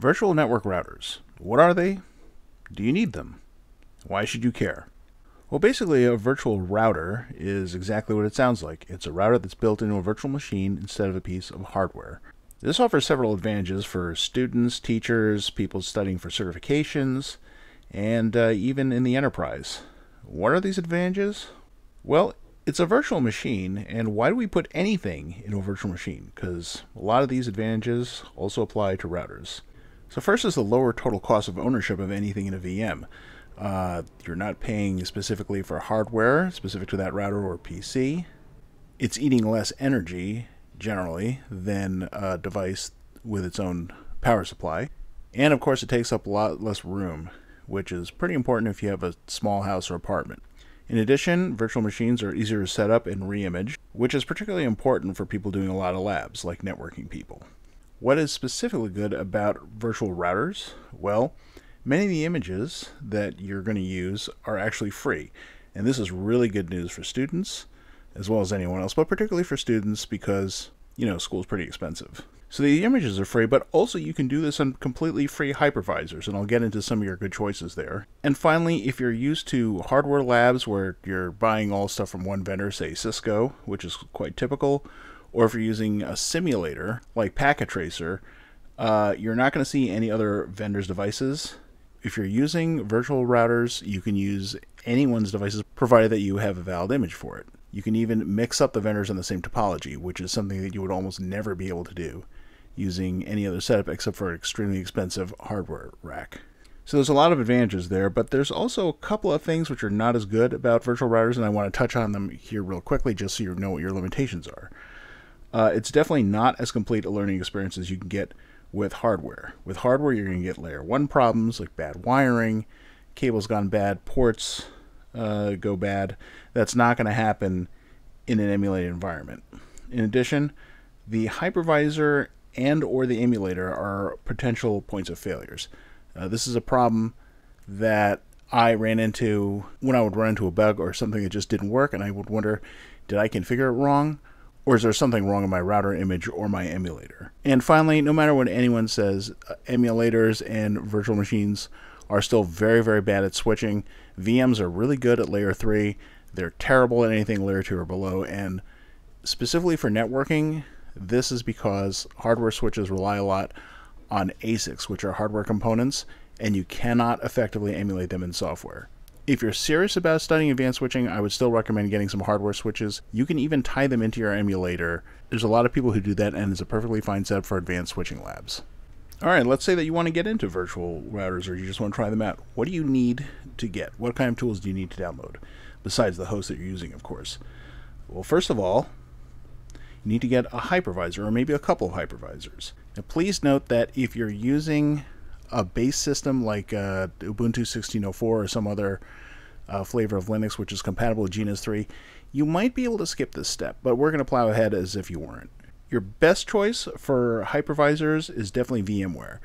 Virtual network routers. What are they? Do you need them? Why should you care? Well, basically, a virtual router is exactly what it sounds like. It's a router that's built into a virtual machine instead of a piece of hardware. This offers several advantages for students, teachers, people studying for certifications, and uh, even in the enterprise. What are these advantages? Well, it's a virtual machine, and why do we put anything in a virtual machine? Because a lot of these advantages also apply to routers. So first is the lower total cost of ownership of anything in a VM. Uh, you're not paying specifically for hardware specific to that router or PC. It's eating less energy, generally, than a device with its own power supply. And of course, it takes up a lot less room, which is pretty important if you have a small house or apartment. In addition, virtual machines are easier to set up and reimage, which is particularly important for people doing a lot of labs, like networking people. What is specifically good about virtual routers? Well, Many of the images that you're going to use are actually free. And this is really good news for students as well as anyone else, but particularly for students because, you know, school's pretty expensive. So the images are free, but also you can do this on completely free hypervisors, and I'll get into some of your good choices there. And finally, if you're used to hardware labs where you're buying all stuff from one vendor, say Cisco, which is quite typical, or if you're using a simulator like Packet Tracer, uh, you're not going to see any other vendor's devices if you're using virtual routers, you can use anyone's devices provided that you have a valid image for it. You can even mix up the vendors in the same topology, which is something that you would almost never be able to do using any other setup except for an extremely expensive hardware rack. So there's a lot of advantages there, but there's also a couple of things which are not as good about virtual routers, and I want to touch on them here real quickly just so you know what your limitations are. Uh, it's definitely not as complete a learning experience as you can get with hardware. With hardware, you're going to get layer 1 problems like bad wiring, cables gone bad, ports uh, go bad. That's not going to happen in an emulated environment. In addition, the hypervisor and or the emulator are potential points of failures. Uh, this is a problem that I ran into when I would run into a bug or something that just didn't work, and I would wonder, did I configure it wrong? Or is there something wrong in my router image or my emulator? And finally, no matter what anyone says, uh, emulators and virtual machines are still very, very bad at switching. VMs are really good at layer 3. They're terrible at anything layer 2 or below. And specifically for networking, this is because hardware switches rely a lot on ASICs, which are hardware components, and you cannot effectively emulate them in software. If you're serious about studying advanced switching, I would still recommend getting some hardware switches. You can even tie them into your emulator. There's a lot of people who do that, and it's a perfectly fine setup for advanced switching labs. All right, let's say that you want to get into virtual routers or you just want to try them out. What do you need to get? What kind of tools do you need to download? Besides the host that you're using, of course. Well, first of all, you need to get a hypervisor or maybe a couple of hypervisors. Now, please note that if you're using a base system like uh, Ubuntu 16.04 or some other uh, flavor of Linux which is compatible with GNS 3, you might be able to skip this step, but we're going to plow ahead as if you weren't. Your best choice for hypervisors is definitely VMware.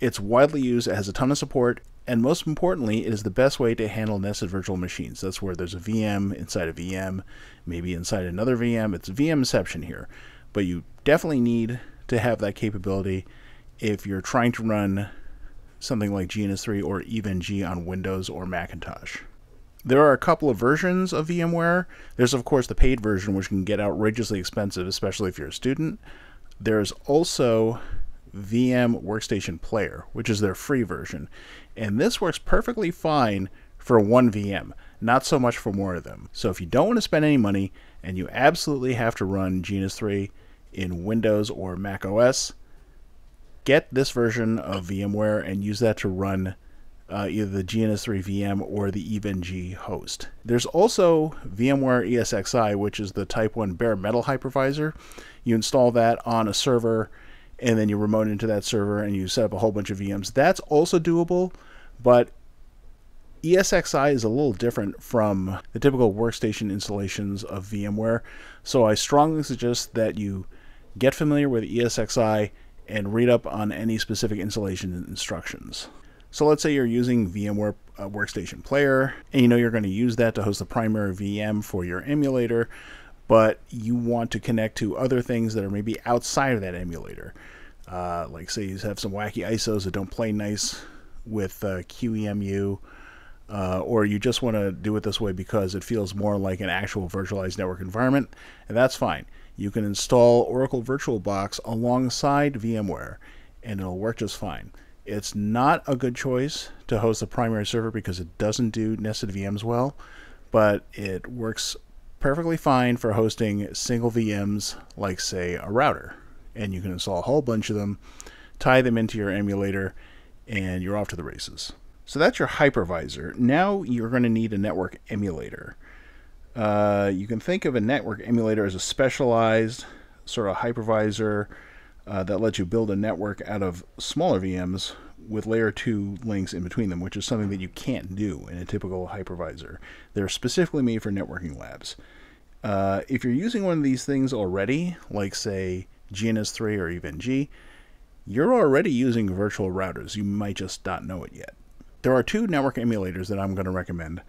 It's widely used, it has a ton of support, and most importantly, it is the best way to handle nested virtual machines. That's where there's a VM inside a VM, maybe inside another VM. It's VMception here, but you definitely need to have that capability if you're trying to run something like GNS3 or even G on Windows or Macintosh. There are a couple of versions of VMware. There's, of course, the paid version, which can get outrageously expensive, especially if you're a student. There's also VM Workstation Player, which is their free version. And this works perfectly fine for one VM, not so much for more of them. So if you don't want to spend any money and you absolutely have to run GNS3 in Windows or Mac OS, get this version of VMware and use that to run uh, either the GNS3 VM or the EVE-NG host. There's also VMware ESXi, which is the Type 1 bare metal hypervisor. You install that on a server and then you remote into that server and you set up a whole bunch of VMs. That's also doable, but ESXi is a little different from the typical workstation installations of VMware. So I strongly suggest that you get familiar with ESXi and read up on any specific installation instructions. So let's say you're using VMware uh, Workstation Player, and you know you're going to use that to host the primary VM for your emulator, but you want to connect to other things that are maybe outside of that emulator. Uh, like, say you have some wacky ISOs that don't play nice with uh, QEMU, uh, or you just want to do it this way because it feels more like an actual virtualized network environment, and that's fine. You can install Oracle VirtualBox alongside VMware, and it'll work just fine. It's not a good choice to host the primary server because it doesn't do nested VMs well, but it works perfectly fine for hosting single VMs like, say, a router. And you can install a whole bunch of them, tie them into your emulator, and you're off to the races. So that's your hypervisor. Now you're going to need a network emulator. Uh, you can think of a network emulator as a specialized sort of hypervisor uh, that lets you build a network out of smaller VMs with layer 2 links in between them, which is something that you can't do in a typical hypervisor. They're specifically made for networking labs. Uh, if you're using one of these things already, like say GNS3 or EVE-NG, you're already using virtual routers. You might just not know it yet. There are two network emulators that I'm going to recommend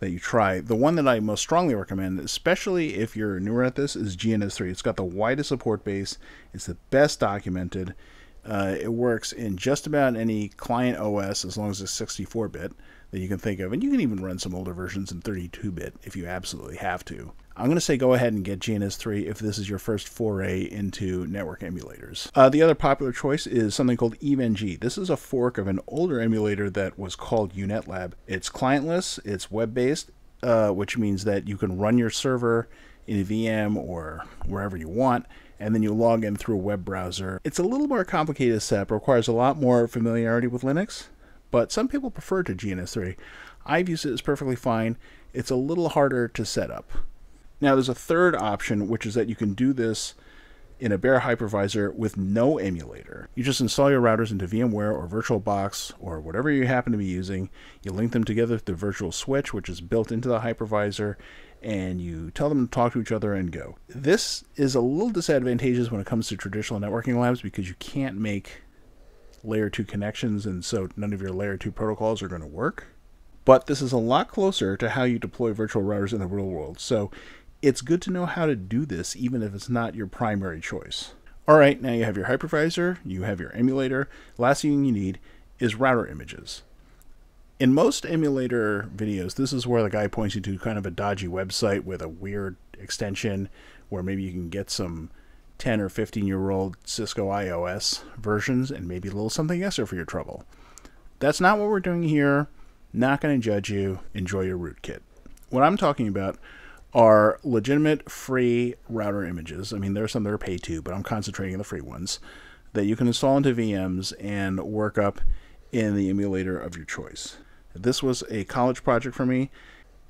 that you try. The one that I most strongly recommend, especially if you're newer at this, is GNS3. It's got the widest support base, it's the best documented. Uh, it works in just about any client OS as long as it's 64 bit that you can think of. And you can even run some older versions in 32 bit if you absolutely have to. I'm going to say go ahead and get GNS3 if this is your first foray into network emulators. Uh, the other popular choice is something called EVE-NG. This is a fork of an older emulator that was called UNetLab. It's clientless, it's web based, uh, which means that you can run your server in a VM or wherever you want, and then you log in through a web browser. It's a little more complicated to set requires a lot more familiarity with Linux, but some people prefer to GNS3. I've used it, it's perfectly fine. It's a little harder to set up. Now, there's a third option, which is that you can do this in a bare hypervisor with no emulator. You just install your routers into VMware or VirtualBox or whatever you happen to be using. You link them together the virtual switch, which is built into the hypervisor, and you tell them to talk to each other and go. This is a little disadvantageous when it comes to traditional networking labs because you can't make layer 2 connections, and so none of your layer 2 protocols are going to work. But this is a lot closer to how you deploy virtual routers in the real world. So it's good to know how to do this, even if it's not your primary choice. All right, now you have your hypervisor, you have your emulator. Last thing you need is router images. In most emulator videos, this is where the guy points you to kind of a dodgy website with a weird extension where maybe you can get some 10 or 15 year old Cisco IOS versions and maybe a little something extra for your trouble. That's not what we're doing here. Not going to judge you. Enjoy your rootkit. What I'm talking about are legitimate free router images. I mean, there are some that are paid to, but I'm concentrating on the free ones that you can install into VMs and work up in the emulator of your choice. This was a college project for me,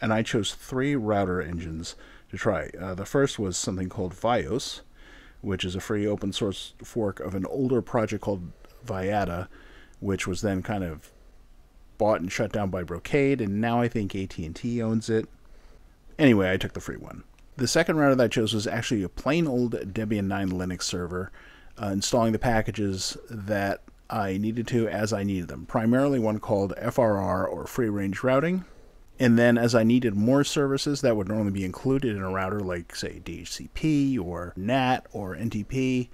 and I chose three router engines to try. Uh, the first was something called VyOS, which is a free open source fork of an older project called Vyatta, which was then kind of bought and shut down by Brocade, and now I think AT&T owns it. Anyway, I took the free one. The second router that I chose was actually a plain old Debian 9 Linux server, uh, installing the packages that I needed to as I needed them. Primarily one called FRR or free range routing. And then as I needed more services that would normally be included in a router, like say DHCP or NAT or NTP,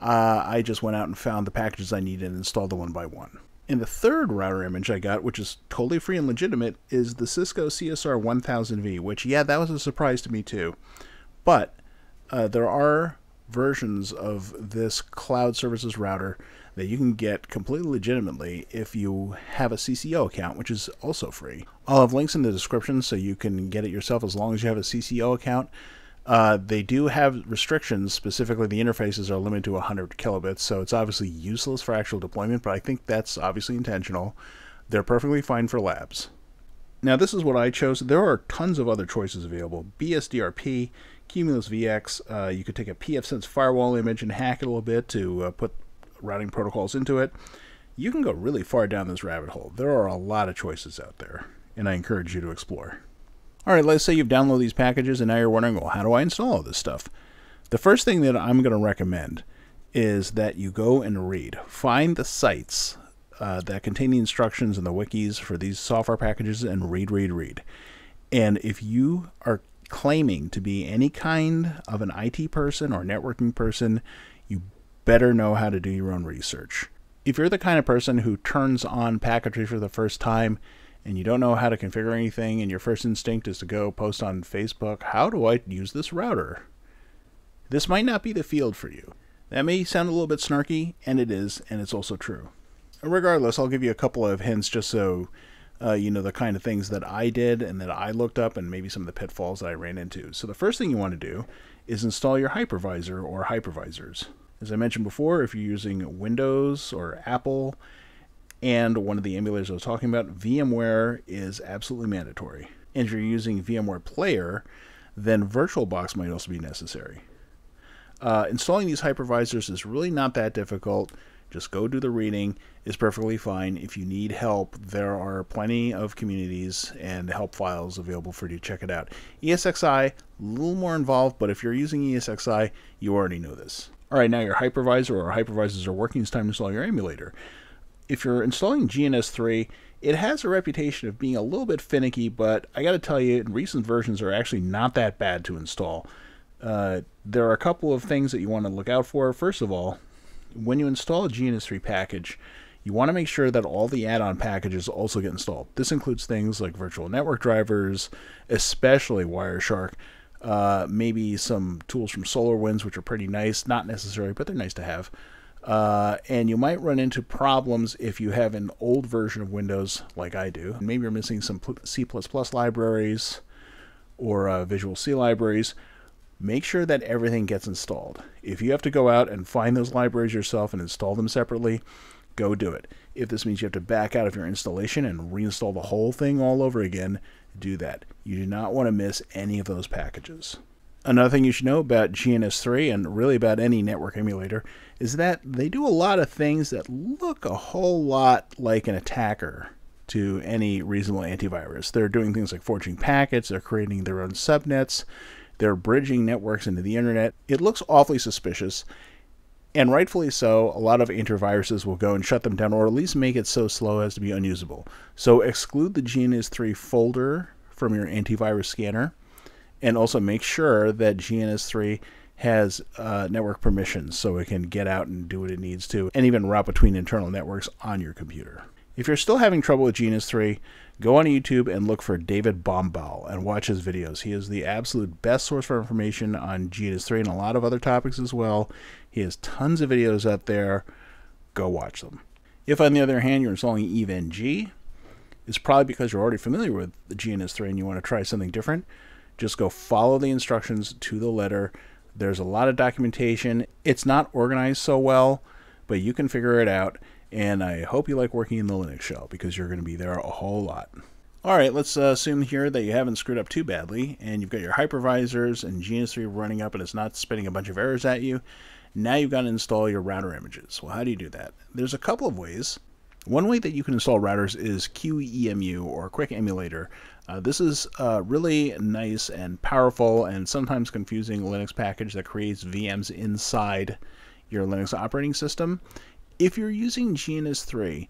uh, I just went out and found the packages I needed and installed them one by one. And the third router image I got, which is totally free and legitimate, is the Cisco CSR 1000V, which, yeah, that was a surprise to me too. But uh, there are versions of this cloud services router that you can get completely legitimately if you have a CCO account, which is also free. I'll have links in the description so you can get it yourself as long as you have a CCO account. Uh, they do have restrictions. Specifically, the interfaces are limited to 100 kilobits, so it's obviously useless for actual deployment, but I think that's obviously intentional. They're perfectly fine for labs. Now, this is what I chose. There are tons of other choices available. BSDRP, Cumulus VX. Uh, you could take a pfSense firewall image and hack it a little bit to uh, put routing protocols into it. You can go really far down this rabbit hole. There are a lot of choices out there, and I encourage you to explore. All right, let's say you've downloaded these packages and now you're wondering, well, how do I install all this stuff? The first thing that I'm going to recommend is that you go and read. Find the sites uh, that contain the instructions and the wikis for these software packages and read, read, read. And if you are claiming to be any kind of an IT person or networking person, you better know how to do your own research. If you're the kind of person who turns on Packet Tracer for the first time and you don't know how to configure anything and your first instinct is to go post on Facebook, how do I use this router? This might not be the field for you. That may sound a little bit snarky, and it is, and it's also true. Regardless, I'll give you a couple of hints just so uh, you know the kind of things that I did and that I looked up, and maybe some of the pitfalls that I ran into. So the first thing you want to do is install your hypervisor or hypervisors. As I mentioned before, if you're using Windows or Apple, and one of the emulators I was talking about, VMware is absolutely mandatory. And if you're using VMware Player, then VirtualBox might also be necessary. Uh, installing these hypervisors is really not that difficult. Just go do the reading It's perfectly fine. If you need help, there are plenty of communities and help files available for you to check it out. ESXi, a little more involved, but if you're using ESXi, you already know this. All right, now your hypervisor or hypervisors are working. It's time to install your emulator. If you're installing GNS3, it has a reputation of being a little bit finicky, but I got to tell you, recent versions are actually not that bad to install. Uh, there are a couple of things that you want to look out for. First of all, when you install a GNS3 package, you want to make sure that all the add-on packages also get installed. This includes things like virtual network drivers, especially Wireshark, uh, maybe some tools from SolarWinds, which are pretty nice, not necessary, but they're nice to have. Uh, and you might run into problems if you have an old version of Windows, like I do. Maybe you're missing some C++ libraries or uh, Visual C libraries make sure that everything gets installed. If you have to go out and find those libraries yourself and install them separately, go do it. If this means you have to back out of your installation and reinstall the whole thing all over again, do that. You do not want to miss any of those packages. Another thing you should know about GNS3 and really about any network emulator is that they do a lot of things that look a whole lot like an attacker to any reasonable antivirus. They're doing things like forging packets, they're creating their own subnets, they're bridging networks into the internet. It looks awfully suspicious, and rightfully so. A lot of antiviruses will go and shut them down, or at least make it so slow as to be unusable. So exclude the GNS3 folder from your antivirus scanner, and also make sure that GNS3 has uh, network permissions so it can get out and do what it needs to, and even route between internal networks on your computer. If you're still having trouble with GNS3, go on YouTube and look for David Bombal and watch his videos. He is the absolute best source for information on GNS3 and a lot of other topics as well. He has tons of videos out there. Go watch them. If, on the other hand, you're installing EVE-NG, it's probably because you're already familiar with the GNS3 and you want to try something different. Just go follow the instructions to the letter. There's a lot of documentation. It's not organized so well, but you can figure it out and I hope you like working in the Linux shell because you're going to be there a whole lot. All right, let's uh, assume here that you haven't screwed up too badly, and you've got your hypervisors and GNS3 running up, and it's not spitting a bunch of errors at you. Now you've got to install your router images. Well, how do you do that? There's a couple of ways. One way that you can install routers is QEMU or Quick Emulator. Uh, this is a really nice and powerful and sometimes confusing Linux package that creates VMs inside your Linux operating system if you're using GNS3,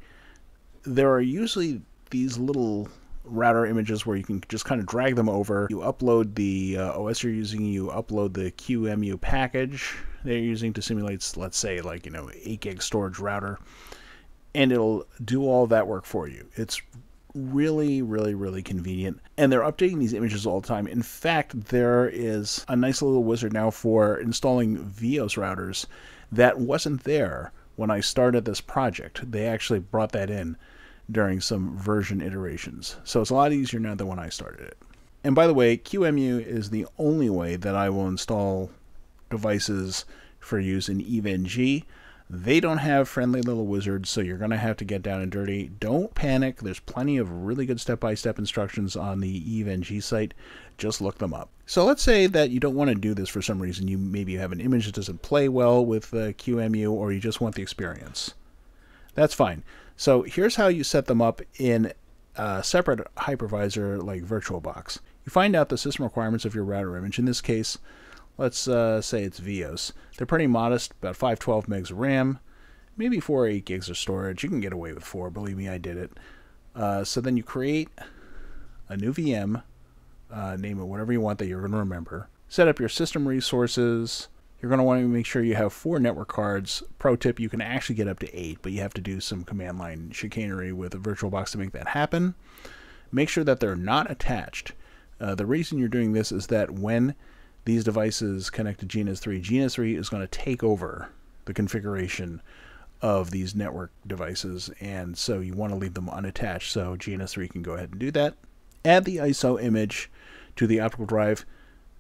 there are usually these little router images where you can just kind of drag them over. You upload the uh, OS you're using, you upload the QEMU package they're using to simulate, let's say, like, you know, 8 gig storage router, and it'll do all that work for you. It's really, really, really convenient. And they're updating these images all the time. In fact, there is a nice little wizard now for installing VyOS routers that wasn't there when I started this project. They actually brought that in during some version iterations. So it's a lot easier now than when I started it. And by the way, QEMU is the only way that I will install devices for use in EVE-NG. They don't have friendly little wizards, so you're going to have to get down and dirty. Don't panic. There's plenty of really good step-by-step instructions on the EVE-NG site. Just look them up. So let's say that you don't want to do this for some reason. You maybe you have an image that doesn't play well with uh, QEMU, or you just want the experience. That's fine. So here's how you set them up in a separate hypervisor like VirtualBox. You find out the system requirements of your router image. In this case, Let's uh, say it's VyOS. They're pretty modest, about 512 megs of RAM, maybe 4 or 8 gigs of storage. You can get away with 4, believe me, I did it. Uh, so then you create a new VM, uh, name it whatever you want that you're going to remember. Set up your system resources, you're going to want to make sure you have four network cards. Pro tip, you can actually get up to eight, but you have to do some command line chicanery with VirtualBox to make that happen. Make sure that they're not attached. Uh, the reason you're doing this is that when these devices connect to GNS3, GNS3 is going to take over the configuration of these network devices, and so you want to leave them unattached so GNS3 can go ahead and do that. Add the ISO image to the optical drive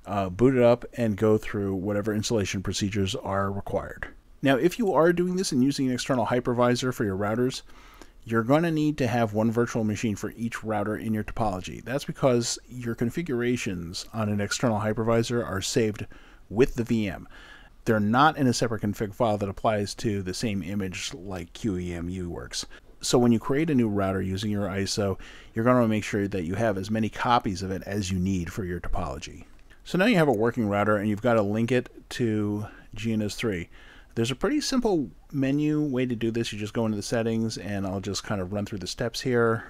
uh, boot it up, and go through whatever installation procedures are required. Now, if you are doing this and using an external hypervisor for your routers, you're going to need to have one virtual machine for each router in your topology. That's because your configurations on an external hypervisor are saved with the VM. They're not in a separate config file that applies to the same image like QEMU works. So when you create a new router using your ISO, you're going to make sure that you have as many copies of it as you need for your topology. So now you have a working router and you've got to link it to GNS3. There's a pretty simple menu way to do this. You just go into the settings and I'll just kind of run through the steps here.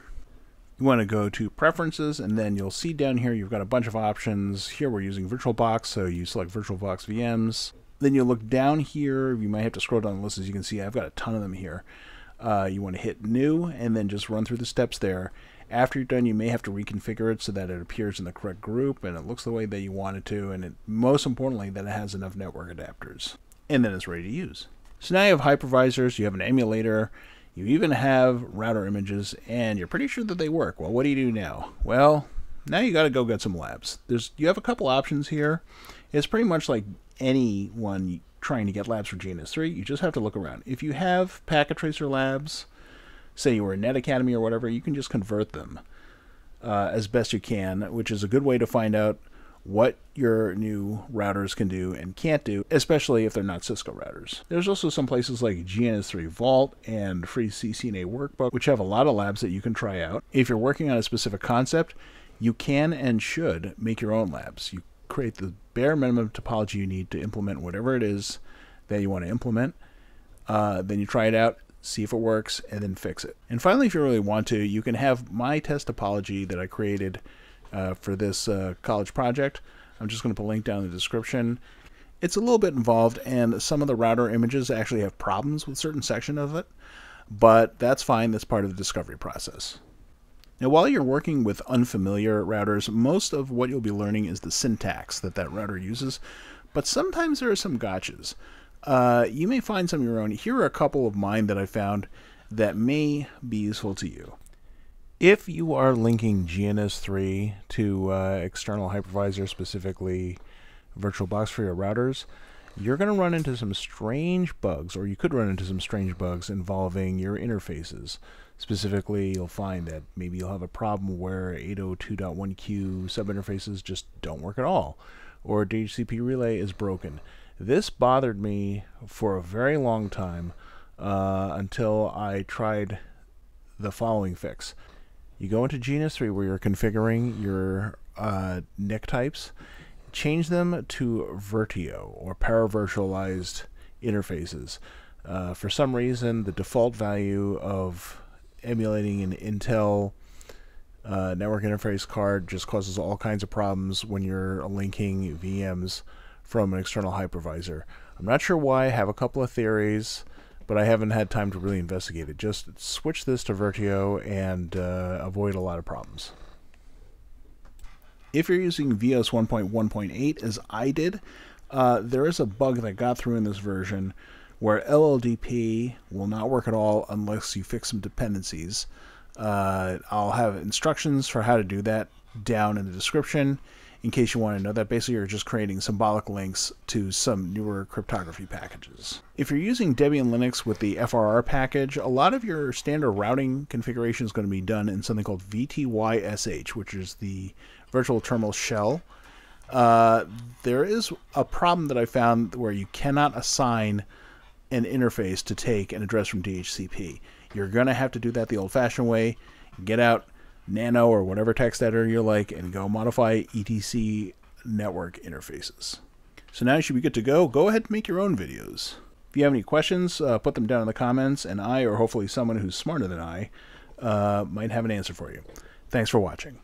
You want to go to preferences and then you'll see down here you've got a bunch of options. Here we're using VirtualBox, so you select VirtualBox VMs. Then you look down here, you might have to scroll down the list as you can see I've got a ton of them here. Uh, you want to hit new and then just run through the steps there after you're done, you may have to reconfigure it so that it appears in the correct group and it looks the way that you want it to, and it, most importantly, that it has enough network adapters. And then it's ready to use. So now you have hypervisors, you have an emulator, you even have router images, and you're pretty sure that they work. Well, what do you do now? Well, now you got to go get some labs. There's you have a couple options here. It's pretty much like anyone trying to get labs for GNS3. You just have to look around. If you have packet tracer labs, say you were a Net Academy or whatever, you can just convert them uh, as best you can, which is a good way to find out what your new routers can do and can't do, especially if they're not Cisco routers. There's also some places like GNS3 Vault and Free CCNA Workbook, which have a lot of labs that you can try out. If you're working on a specific concept, you can and should make your own labs. You create the bare minimum topology you need to implement whatever it is that you want to implement. Uh, then you try it out, see if it works, and then fix it. And finally, if you really want to, you can have my test topology that I created uh, for this uh, college project. I'm just going to put a link down in the description. It's a little bit involved, and some of the router images actually have problems with certain section of it, but that's fine. That's part of the discovery process. Now, while you're working with unfamiliar routers, most of what you'll be learning is the syntax that that router uses, but sometimes there are some gotchas. Uh, you may find some of your own. Here are a couple of mine that I found that may be useful to you. If you are linking GNS3 to uh, external hypervisor, specifically VirtualBox for your routers, you're going to run into some strange bugs, or you could run into some strange bugs involving your interfaces. Specifically, you'll find that maybe you'll have a problem where 802.1q subinterfaces just don't work at all, or DHCP relay is broken. This bothered me for a very long time uh, until I tried the following fix. You go into GNS3 where you're configuring your uh, NIC types, change them to Virtio or paravirtualized interfaces. Uh, for some reason, the default value of emulating an Intel uh, network interface card just causes all kinds of problems when you're linking VMs from an external hypervisor. I'm not sure why, I have a couple of theories, but I haven't had time to really investigate it. Just switch this to Virtio and uh, avoid a lot of problems. If you're using VyOS 1.1.8 as I did, uh, there is a bug that got through in this version where LLDP will not work at all unless you fix some dependencies. Uh, I'll have instructions for how to do that down in the description in case you want to know that basically you're just creating symbolic links to some newer cryptography packages. If you're using Debian Linux with the FRR package, a lot of your standard routing configuration is going to be done in something called VTYSH, which is the virtual terminal shell. Uh, there is a problem that I found where you cannot assign an interface to take an address from DHCP. You're going to have to do that the old fashioned way. Get out Nano or whatever text editor you like and go modify ETC network interfaces. So now you should be good to go. Go ahead and make your own videos. If you have any questions, uh, put them down in the comments, and I, or hopefully someone who's smarter than I, uh, might have an answer for you. Thanks for watching.